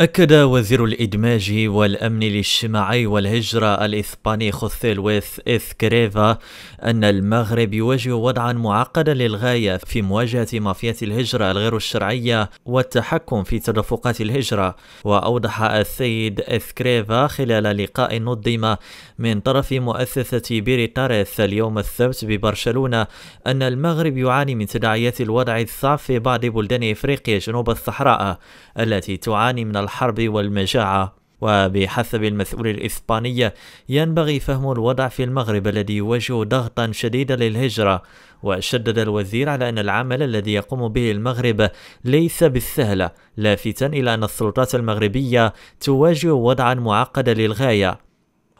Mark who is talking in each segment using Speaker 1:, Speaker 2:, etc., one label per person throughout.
Speaker 1: أكد وزير الإدماج والأمن الاجتماعي والهجرة الإسباني خوسيه لويس إسكريفا أن المغرب يواجه وضعا معقدا للغاية في مواجهة مافيا الهجرة الغير الشرعية والتحكم في تدفقات الهجرة. وأوضح السيد إسكريفا خلال لقاء نظم من طرف مؤسسة بيريتاريس اليوم السبت ببرشلونة أن المغرب يعاني من تداعيات الوضع الصعب في بعض بلدان إفريقيا جنوب الصحراء التي تعاني من الحرب والمجاعة. وبحسب المسؤول الإسباني ينبغي فهم الوضع في المغرب الذي يواجه ضغطا شديدا للهجرة. وشدد الوزير على أن العمل الذي يقوم به المغرب ليس بالسهل لافتا إلى أن السلطات المغربية تواجه وضعا معقدا للغاية.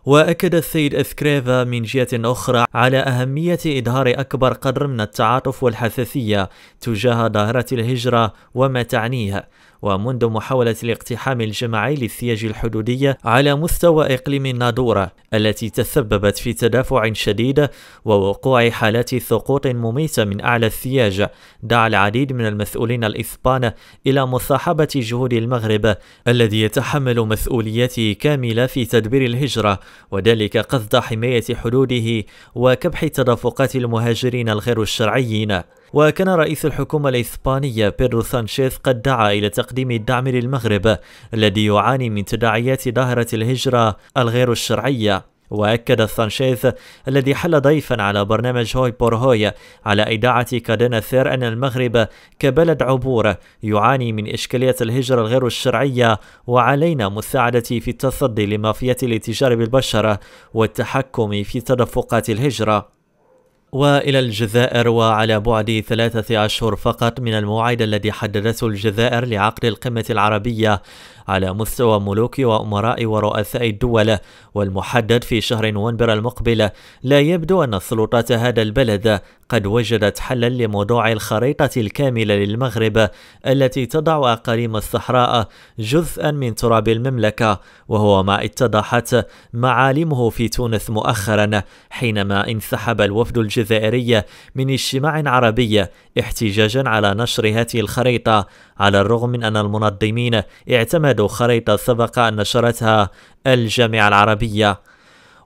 Speaker 1: وأكد السيد إسكريفا من جهة أخرى على أهمية إظهار أكبر قدر من التعاطف والحساسية تجاه ظاهرة الهجرة وما تعنيه. ومنذ محاولة الاقتحام الجماعي للسياج الحدودي على مستوى إقليم النادورة التي تسببت في تدافع شديد ووقوع حالات سقوط مميتة من أعلى السياج دعا العديد من المسؤولين الإسبان إلى مصاحبة جهود المغرب الذي يتحمل مسؤوليته كاملة في تدبير الهجرة وذلك قصد حماية حدوده وكبح تدفقات المهاجرين الغير الشرعيين. وكان رئيس الحكومة الإسبانية بيدرو سانشيز قد دعا إلى تقديم الدعم للمغرب الذي يعاني من تداعيات ظاهرة الهجرة الغير الشرعية. وأكد سانشيز الذي حل ضيفا على برنامج Hoy por Hoy على إذاعة كادينا سير أن المغرب كبلد عبور يعاني من إشكالية الهجرة الغير الشرعية وعلينا مساعدة في التصدي لمافيا الاتجار بالبشر والتحكم في تدفقات الهجرة. وإلى الجزائر وعلى بعد ثلاثة أشهر فقط من الموعد الذي حددته الجزائر لعقد القمة العربية على مستوى ملوك وأمراء ورؤساء الدول. والمحدد في شهر نوفمبر المقبل لا يبدو أن السلطات هذا البلد قد وجدت حلا لموضوع الخريطة الكاملة للمغرب التي تضع أقاليم الصحراء جزءا من تراب المملكة وهو ما اتضحت معالمه في تونس مؤخرا حينما انسحب الوفد الجزائري من اجتماع عربي احتجاجا على نشر هذه الخريطة على الرغم من أن المنظمين اعتمدوا خريطة سبق أن نشرتها الجامعة العربية.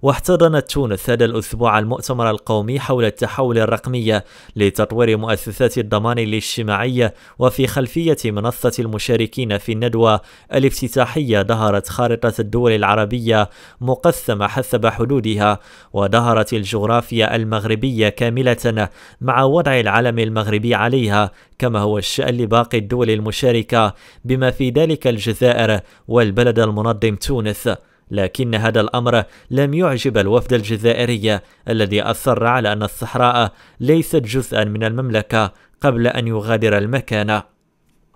Speaker 1: واحتضنت تونس هذا الأسبوع المؤتمر القومي حول التحول الرقمي لتطوير مؤسسات الضمان الاجتماعي وفي خلفية منصة المشاركين في الندوة الافتتاحية ظهرت خارطة الدول العربية مقسمة حسب حدودها وظهرت الجغرافيا المغربية كاملة مع وضع العلم المغربي عليها كما هو الشأن لباقي الدول المشاركة بما في ذلك الجزائر والبلد المنظم تونس. لكن هذا الأمر لم يعجب الوفد الجزائري الذي أصر على أن الصحراء ليست جزءا من المملكة قبل أن يغادر المكان.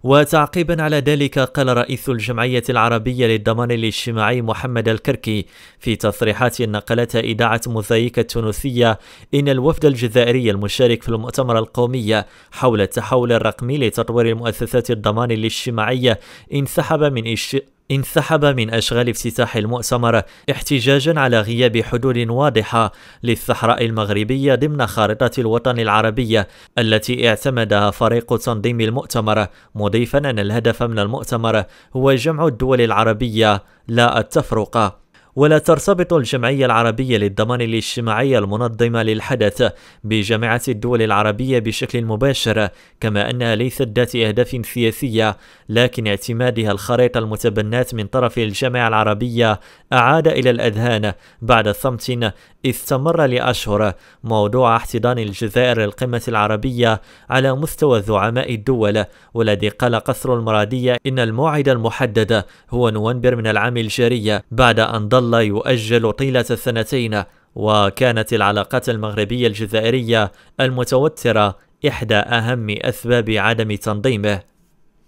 Speaker 1: وتعقيبا على ذلك قال رئيس الجمعية العربية للضمان الاجتماعي محمد الكركي في تصريحات نقلتها إذاعة موزايك التونسية إن الوفد الجزائري المشارك في المؤتمر القومي حول التحول الرقمي لتطوير مؤسسات الضمان الاجتماعي انسحب من إش... انسحب من أشغال افتتاح المؤتمر احتجاجا على غياب حدود واضحة للصحراء المغربية ضمن خارطة الوطن العربي التي اعتمدها فريق تنظيم المؤتمر. مضيفا أن الهدف من المؤتمر هو جمع الدول العربية لا التفرقة. ولا ترتبط الجمعية العربية للضمان الاجتماعي المنظمة للحدث بجامعة الدول العربية بشكل مباشر كما أنها ليست ذات أهداف سياسية لكن اعتمادها الخريطة المتبناة من طرف الجامعة العربية أعاد إلى الأذهان بعد صمت استمر لأشهر. موضوع احتضان الجزائر للقمة العربية على مستوى زعماء الدول والذي قال قصر المرادية إن الموعد المحدد هو نوفمبر من العام الجاري بعد أن ظل يؤجل طيلة سنتين وكانت العلاقات المغربية الجزائرية المتوترة إحدى أهم أسباب عدم تنظيمه.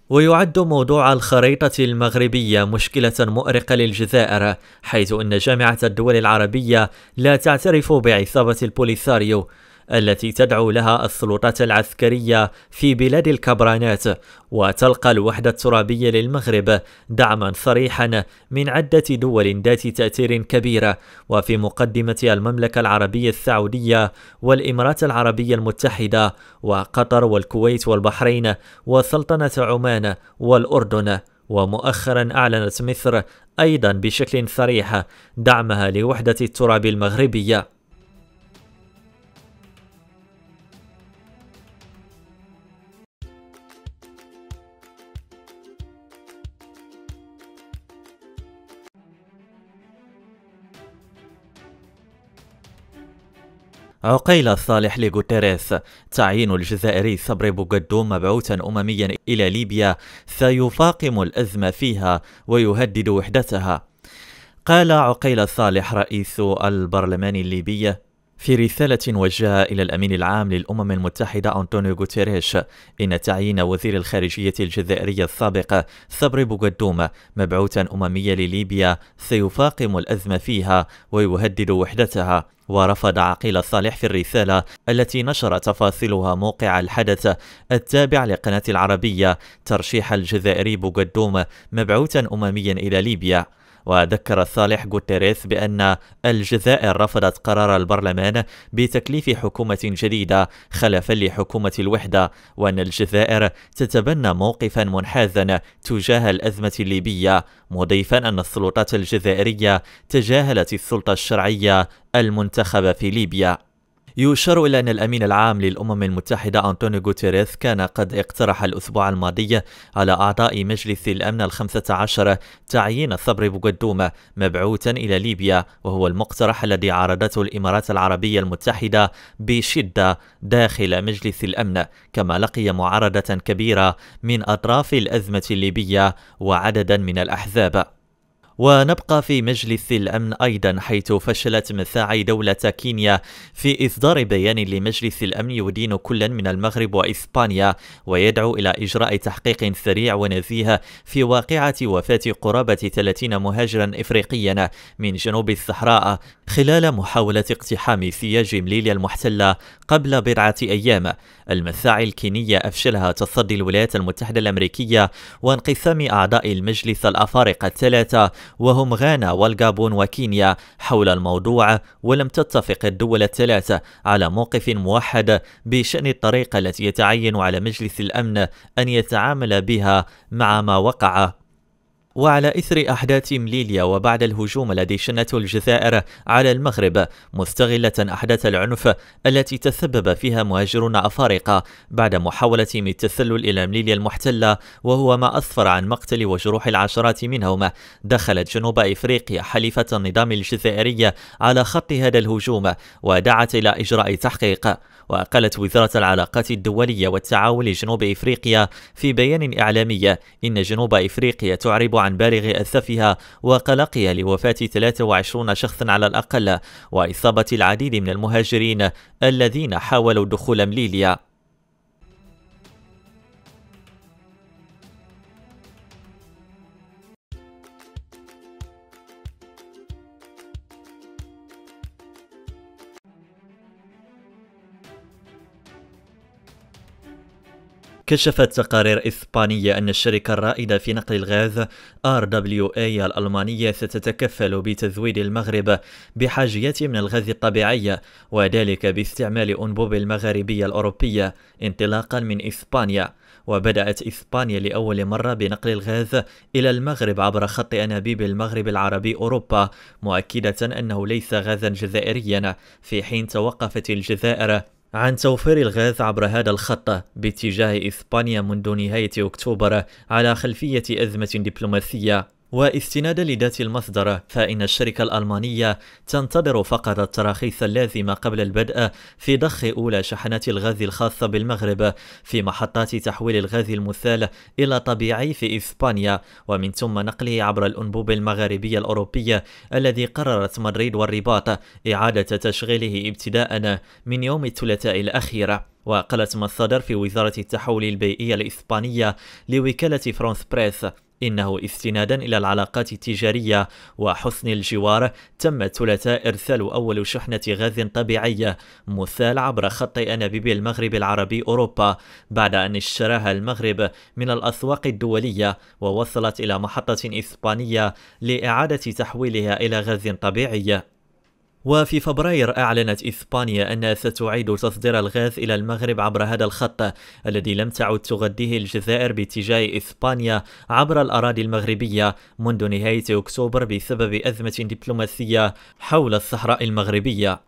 Speaker 1: ويعد موضوع الخريطة المغربية مشكلة مؤرقة للجزائر حيث أن جامعة الدول العربية لا تعترف بعصابة البوليساريو التي تدعو لها السلطات العسكرية في بلاد الكبرانات وتلقى الوحدة الترابية للمغرب دعما صريحا من عدة دول ذات تأثير كبير. وفي مقدمتها المملكة العربية السعودية والإمارات العربية المتحدة وقطر والكويت والبحرين وسلطنة عمان والأردن ومؤخرا أعلنت مصر أيضا بشكل صريح دعمها لوحدة التراب المغربية. عقيل صالح لغوتيريس تعيين الجزائري صبري بوغدو مبعوثا أمميا إلى ليبيا سيفاقم الأزمة فيها ويهدد وحدتها. قال عقيل صالح رئيس البرلمان الليبي في رسالة وجهها إلى الأمين العام للأمم المتحدة أنطونيو غوتيريش إن تعيين وزير الخارجية الجزائرية السابق صبري بوغدوم مبعوثا أمميا لليبيا سيفاقم الأزمة فيها ويهدد وحدتها. ورفض عقيل صالح في الرسالة التي نشر تفاصيلها موقع الحدث التابع لقناة العربية ترشيح الجزائري بوغدوم مبعوثا أمميا إلى ليبيا. وذكر صالح غوتيريس بأن الجزائر رفضت قرار البرلمان بتكليف حكومة جديدة خلفا لحكومة الوحدة وأن الجزائر تتبنى موقفا منحازا تجاه الأزمة الليبية مضيفا أن السلطات الجزائرية تجاهلت السلطة الشرعية المنتخبة في ليبيا. يشار إلى أن الأمين العام للأمم المتحدة أنطونيو غوتيريس كان قد اقترح الأسبوع الماضي على أعضاء مجلس الأمن الخمسة عشر تعيين صبري بوغدوم مبعوثا إلى ليبيا وهو المقترح الذي عارضته الإمارات العربية المتحدة بشدة داخل مجلس الأمن كما لقي معارضة كبيرة من أطراف الأزمة الليبية وعددا من الأحزاب. ونبقى في مجلس الأمن أيضا حيث فشلت مساعي دولة كينيا في إصدار بيان لمجلس الأمن يدين كلا من المغرب وإسبانيا ويدعو إلى إجراء تحقيق سريع ونزيه في واقعة وفاة قرابة 30 مهاجرا إفريقيا من جنوب الصحراء خلال محاولة اقتحام سياج مليليا المحتلة قبل بضعة أيام. المساعي الكينية أفشلها تصدي الولايات المتحدة الأمريكية وانقسام أعضاء المجلس الأفارقة الثلاثة وهم غانا والغابون وكينيا حول الموضوع ولم تتفق الدول الثلاثة على موقف موحد بشأن الطريقة التي يتعين على مجلس الأمن أن يتعامل بها مع ما وقع وعلى إثر أحداث مليليا وبعد الهجوم الذي شنته الجزائر على المغرب مستغلة أحداث العنف التي تسبب فيها مهاجرون أفارقة بعد محاولتهم التسلل إلى مليليا المحتلة وهو ما أسفر عن مقتل وجروح العشرات منهم. دخلت جنوب إفريقيا حليفة النظام الجزائري على خط هذا الهجوم ودعت إلى إجراء تحقيق. وقالت وزارة العلاقات الدولية والتعاون لجنوب إفريقيا في بيان إعلامي إن جنوب إفريقيا تعرب عن بالغ أسفها وقلقها لوفاة 23 شخصا على الأقل وإصابة العديد من المهاجرين الذين حاولوا دخول مليليا. كشفت تقارير إسبانية أن الشركة الرائدة في نقل الغاز RWA الألمانية ستتكفل بتزويد المغرب بحاجيته من الغاز الطبيعي وذلك باستعمال أنبوب المغاربية الأوروبية انطلاقا من إسبانيا. وبدأت إسبانيا لأول مرة بنقل الغاز إلى المغرب عبر خط أنابيب المغرب العربي أوروبا مؤكدة أنه ليس غازا جزائريا في حين توقفت الجزائر. عن توفير الغاز عبر هذا الخط باتجاه إسبانيا منذ نهاية أكتوبر على خلفية أزمة دبلوماسية. واستنادا لذات المصدر فإن الشركة الألمانية تنتظر فقط التراخيص اللازمة قبل البدء في ضخ أولى شحنات الغاز الخاصة بالمغرب في محطات تحويل الغاز المسال إلى طبيعي في إسبانيا ومن ثم نقله عبر الأنبوب المغاربية الأوروبية الذي قررت مدريد والرباط إعادة تشغيله ابتداء من يوم الثلاثاء الأخير. وقالت مصادر في وزارة التحول البيئي الإسبانية لوكالة فرانس بريس. إنه استنادا إلى العلاقات التجارية وحسن الجوار تم الثلاثاء إرسال أول شحنة غاز طبيعية مسال عبر خط أنابيب المغرب العربي أوروبا بعد أن اشتراها المغرب من الأسواق الدولية ووصلت إلى محطة إسبانية لإعادة تحويلها إلى غاز طبيعي. وفي فبراير أعلنت إسبانيا أنها ستعيد تصدير الغاز إلى المغرب عبر هذا الخط الذي لم تعد تغذيه الجزائر باتجاه إسبانيا عبر الأراضي المغربية منذ نهاية أكتوبر بسبب أزمة دبلوماسية حول الصحراء المغربية.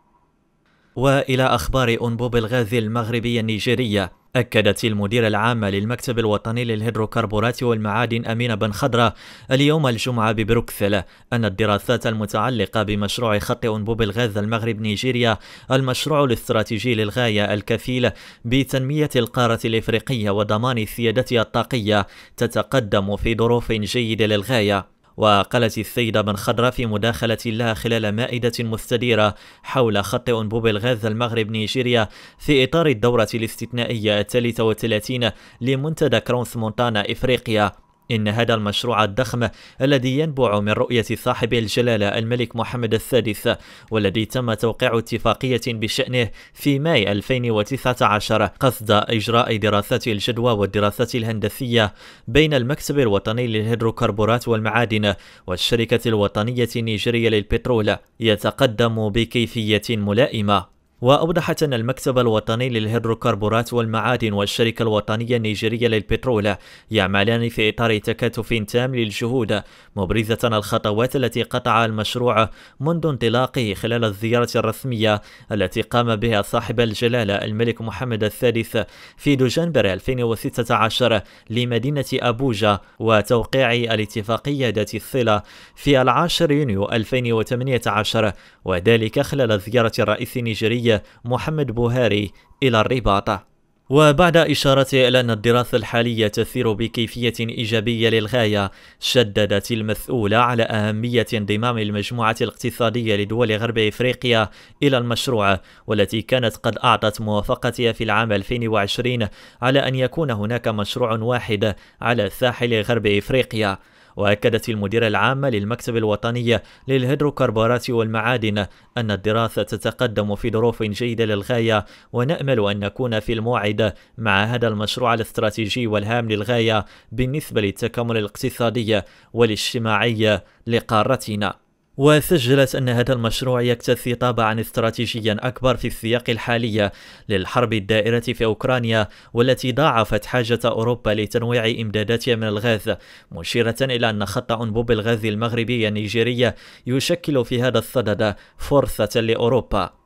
Speaker 1: وإلى أخبار أنبوب الغاز المغربية النيجيرية. أكدت المديرة العامة للمكتب الوطني للهيدروكربورات والمعادن أمينة بن خضرة اليوم الجمعة ببروكسل أن الدراسات المتعلقة بمشروع خط أنبوب الغاز المغرب نيجيريا المشروع الاستراتيجي للغاية الكفيل بتنمية القارة الإفريقية وضمان سيادتها الطاقية تتقدم في ظروف جيدة للغاية. وقالت السيدة بن خضرة في مداخلة لها خلال مائدة مستديرة حول خط أنبوب الغاز المغرب نيجيريا في إطار الدورة الاستثنائية الثالثة والثلاثين لمنتدى كرونس مونتانا إفريقيا. إن هذا المشروع الضخم الذي ينبع من رؤية صاحب الجلالة الملك محمد السادس والذي تم توقيع اتفاقية بشأنه في ماي 2019 قصد إجراء دراسات الجدوى والدراسات الهندسية بين المكتب الوطني للهيدروكربورات والمعادن والشركة الوطنية النيجيرية للبترول يتقدم بكيفية ملائمة. وأوضحت أن المكتب الوطني للهيدروكربورات والمعادن والشركة الوطنية النيجيرية للبترول يعملان في إطار تكاتف تام للجهود مبرزة الخطوات التي قطع المشروع منذ انطلاقه خلال الزيارة الرسمية التي قام بها صاحب الجلالة الملك محمد الثالث في دجنبر 2016 لمدينة أبوجا وتوقيع الاتفاقية ذات الصلة في العاشر يونيو 2018 وذلك خلال زيارة الرئيس النيجيري محمد بوهاري إلى الرباط. وبعد إشارته إلى أن الدراسة الحالية تسير بكيفية إيجابية للغاية شددت المسؤولة على أهمية انضمام المجموعة الاقتصادية لدول غرب إفريقيا إلى المشروع والتي كانت قد أعطت موافقتها في العام 2020 على أن يكون هناك مشروع واحد على ساحل غرب إفريقيا. وأكدت المديرة العامة للمكتب الوطني للهيدروكربورات والمعادن أن الدراسة تتقدم في ظروف جيدة للغاية ونأمل أن نكون في الموعد مع هذا المشروع الاستراتيجي والهام للغاية بالنسبة للتكامل الاقتصادي والاجتماعي لقارتنا. وسجلت أن هذا المشروع يكتسي طابعا استراتيجيا أكبر في السياق الحالي للحرب الدائرة في أوكرانيا والتي ضاعفت حاجة أوروبا لتنويع إمداداتها من الغاز مشيرة إلى أن خط أنبوب الغاز المغربي النيجيري يشكل في هذا الصدد فرصة لأوروبا.